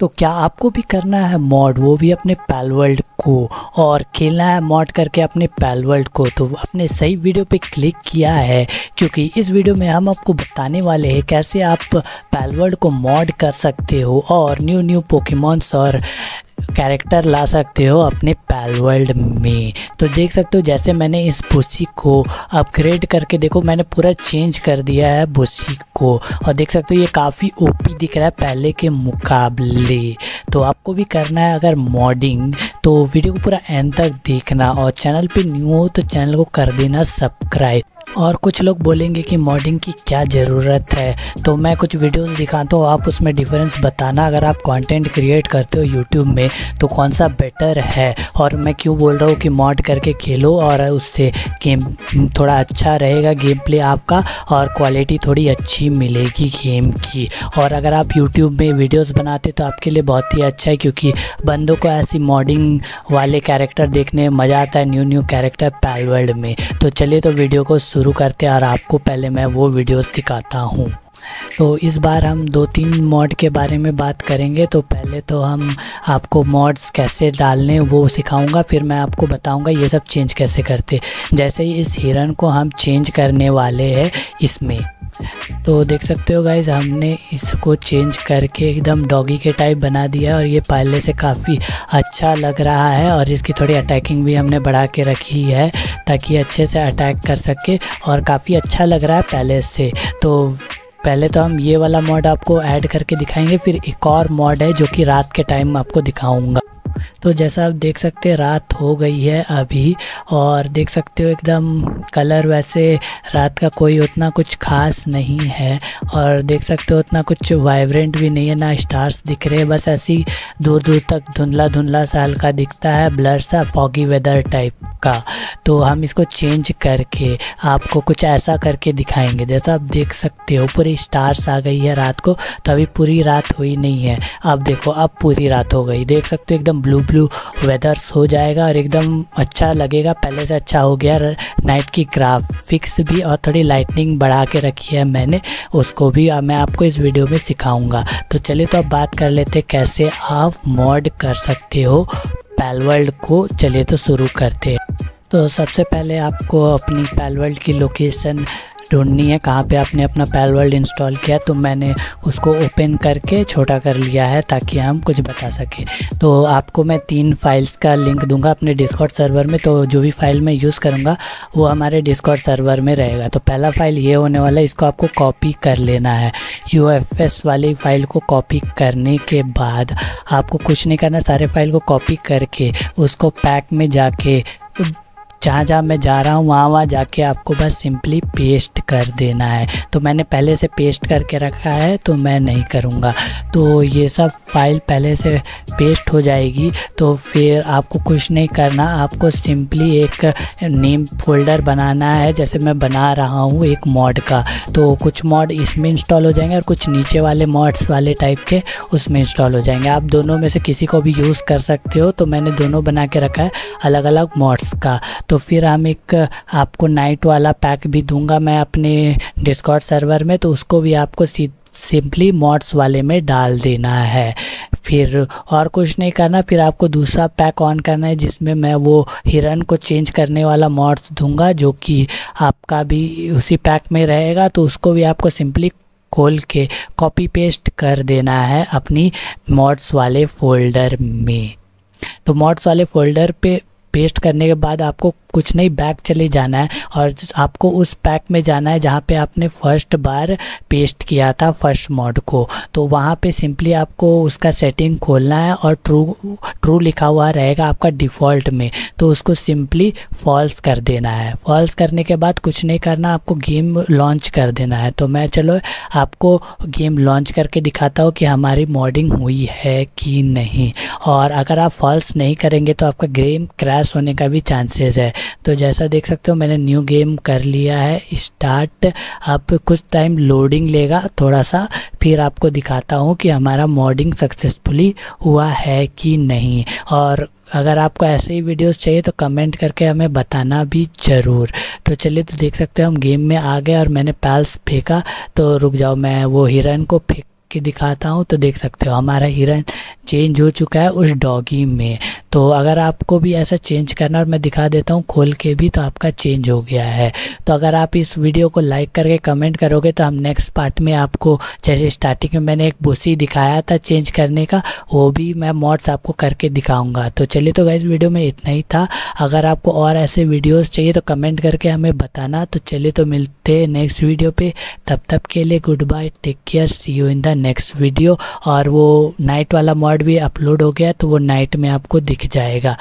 तो क्या आपको भी करना है मॉड? वो भी अपने पैल वर्ल्ड को और खेलना है मॉड करके अपने पैल वर्ल्ड को। तो अपने सही वीडियो पे क्लिक किया है, क्योंकि इस वीडियो में हम आपको बताने वाले हैं कैसे आप पैल वर्ल्ड को मॉड कर सकते हो और न्यू न्यू पोकेमॉन्स और कैरेक्टर ला सकते हो अपने पैल वर्ल्ड में। तो देख सकते हो जैसे मैंने इस बुसी को अपग्रेड करके देखो, मैंने पूरा चेंज कर दिया है बुसी को। और देख सकते हो ये काफ़ी ओपी दिख रहा है पहले के मुकाबले। तो आपको भी करना है अगर मॉडिंग तो वीडियो को पूरा एंड तक देखना। और चैनल पे न्यू हो तो चैनल को कर देना सब्सक्राइब और कुछ लोग बोलेंगे कि मॉडिंग की क्या ज़रूरत है। तो मैं कुछ वीडियोस दिखाता हूँ, आप उसमें डिफरेंस बताना। अगर आप कंटेंट क्रिएट करते हो यूट्यूब में तो कौन सा बेटर है? और मैं क्यों बोल रहा हूँ कि मॉड करके खेलो और उससे गेम थोड़ा अच्छा रहेगा गेम प्ले आपका और क्वालिटी थोड़ी अच्छी मिलेगी गेम की। और अगर आप यूट्यूब में वीडियोज़ बनाते तो आपके लिए बहुत ही अच्छा है, क्योंकि बंदों को ऐसी मॉडिंग वाले कैरेक्टर देखने में मज़ा आता है new new character Palworld में। तो चलिए तो वीडियो को करते हैं और आपको पहले मैं वो वीडियोस दिखाता हूँ। तो इस बार हम दो तीन मॉड के बारे में बात करेंगे। तो पहले तो हम आपको मॉड्स कैसे डालने वो सिखाऊँगा, फिर मैं आपको बताऊँगा ये सब चेंज कैसे करते जैसे इस हिरन को हम चेंज करने वाले हैं इसमें। तो देख सकते हो गाइज़ हमने इसको चेंज करके एकदम डॉगी के टाइप बना दिया और ये पहले से काफ़ी अच्छा लग रहा है और इसकी थोड़ी अटैकिंग भी हमने बढ़ा के रखी है ताकि अच्छे से अटैक कर सके और काफ़ी अच्छा लग रहा है पहले से। तो पहले तो हम ये वाला मॉड आपको ऐड करके दिखाएँगे, फिर एक और मॉड है जो कि रात के टाइम आपको दिखाऊँगा। तो जैसा आप देख सकते हैं, रात हो गई है अभी, और देख सकते हो एकदम कलर वैसे रात का कोई उतना कुछ खास नहीं है, और देख सकते हो उतना कुछ वाइब्रेंट भी नहीं है, ना स्टार्स दिख रहे हैं, बस ऐसी दूर दूर तक धुंधला धुंधला सा हल्का दिखता है ब्लर सा फॉगी वेदर टाइप का तो हम इसको चेंज करके आपको कुछ ऐसा करके दिखाएँगे। जैसा आप देख सकते हो, पूरी स्टार्स आ गई है रात को तो अभी पूरी रात हुई नहीं है। अब देखो, अब पूरी रात हो गई। देख सकते हो, एकदम ब्लू ब्लू वेदर्स हो जाएगा और एकदम अच्छा लगेगा। पहले से अच्छा हो गया नाइट की ग्राफिक्स भी और थोड़ी लाइटनिंग बढ़ा के रखी है मैंने, उसको भी मैं आपको इस वीडियो में सिखाऊँगा। तो चलिए तो अब बात कर लेते कैसे आप मॉड कर सकते हो पैल वर्ल्ड को। चलिए तो शुरू करते हैं। तो सबसे पहले आपको अपनी पैल वर्ल्ड की लोकेशन ढूंढनी है। कहाँ पे आपने अपना पैल वर्ल्ड इंस्टॉल किया तो मैंने उसको ओपन करके छोटा कर लिया है ताकि हम कुछ बता सकें। तो आपको मैं तीन फाइल्स का लिंक दूँगा अपने डिस्कॉर्ड सर्वर में तो जो भी फ़ाइल मैं यूज़ करूँगा, वो हमारे डिस्कॉर्ड सर्वर में रहेगा। तो पहला फ़ाइल ये होने वाला है, इसको आपको कॉपी कर लेना है। यूएफएस वाली फ़ाइल को कॉपी करने के बाद आपको कुछ नहीं करना, सारे फ़ाइल को कॉपी करके उसको पैक में जाके जहाँ जहाँ मैं जा रहा हूँ, वहाँ वहाँ जाके आपको बस सिंपली पेस्ट कर देना है। तो मैंने पहले से पेस्ट करके रखा है तो मैं नहीं करूँगा। तो ये सब फ़ाइल पहले से पेस्ट हो जाएगी तो फिर आपको कुछ नहीं करना। आपको सिंपली एक नेम फोल्डर बनाना है, जैसे मैं बना रहा हूँ एक मॉड का। तो कुछ मॉड इसमें इंस्टॉल हो जाएँगे और कुछ नीचे वाले मॉड्स वाले टाइप के उसमें इंस्टॉल हो जाएँगे। आप दोनों में से किसी को भी यूज़ कर सकते हो तो मैंने दोनों बना के रखा है अलग अलग मॉड्स का। तो फिर हम एक, आपको नाइट वाला पैक भी दूँगा मैं अपने डिस्कॉर्ड सर्वर में तो उसको भी आपको सिंपली मॉड्स वाले में डाल देना है। फिर और कुछ नहीं करना, फिर आपको दूसरा पैक ऑन करना है, जिसमें मैं वो हिरन को चेंज करने वाला मॉड्स दूँगा, जो कि आपका भी उसी पैक में रहेगा तो उसको भी आपको सिंपली खोल के कॉपी पेस्ट कर देना है अपनी मॉड्स वाले फोल्डर में। तो मॉड्स वाले फोल्डर पे पेस्ट करने के बाद आपको कुछ नहीं बैक चले जाना है और आपको उस पैक में जाना है जहाँ पे आपने फ़र्स्ट बार पेस्ट किया था फ़र्स्ट मॉड को। तो वहाँ पे सिंपली आपको उसका सेटिंग खोलना है और ट्रू ट्रू लिखा हुआ रहेगा आपका डिफ़ॉल्ट में। तो उसको सिंपली फॉल्स कर देना है। फॉल्स करने के बाद कुछ नहीं करना, आपको गेम लॉन्च कर देना है। तो मैं चलो आपको गेम लॉन्च करके दिखाता हूँ कि हमारी मॉडिंग हुई है कि नहीं। और अगर आप फॉल्स नहीं करेंगे तो आपका गेम क्रैश होने का भी चांसेस है। तो जैसा देख सकते हो मैंने न्यू गेम कर लिया है। स्टार्ट आप कुछ टाइम लोडिंग लेगा थोड़ा सा फिर आपको दिखाता हूँ कि हमारा मॉडिंग सक्सेसफुली हुआ है कि नहीं। और अगर आपको ऐसे ही वीडियोस चाहिए तो कमेंट करके हमें बताना भी ज़रूर। तो चलिए तो देख सकते हो हम गेम में आ गए और मैंने पैल्स फेंका। तो रुक जाओ, मैं वो हिरन को फेंक के दिखाता हूँ। तो देख सकते हो हमारा हिरन चेंज हो चुका है उस डॉगी में। तो अगर आपको भी ऐसा चेंज करना और मैं दिखा देता हूँ, खोल के भी तो आपका चेंज हो गया है। तो अगर आप इस वीडियो को लाइक करके कमेंट करोगे तो हम नेक्स्ट पार्ट में आपको, जैसे स्टार्टिंग में मैंने एक बुसी दिखाया था चेंज करने का, वो भी मैं मॉड्स आपको करके दिखाऊँगा। तो चलिए तो गाइज़ वीडियो में इतना ही था। अगर आपको और ऐसे वीडियोस चाहिए तो कमेंट करके हमें बताना। तो चलिए तो मिलते हैं नेक्स्ट वीडियो पे। तब तक के लिए goodbye take care see you in the next video और वो नाइट वाला मॉड भी अपलोड हो गया तो वो नाइट में आपको दिख जाएगा।